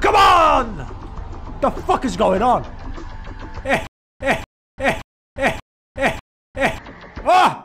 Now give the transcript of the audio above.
Come on! The fuck is going on? Eh, eh, eh, eh, eh. eh. Ah!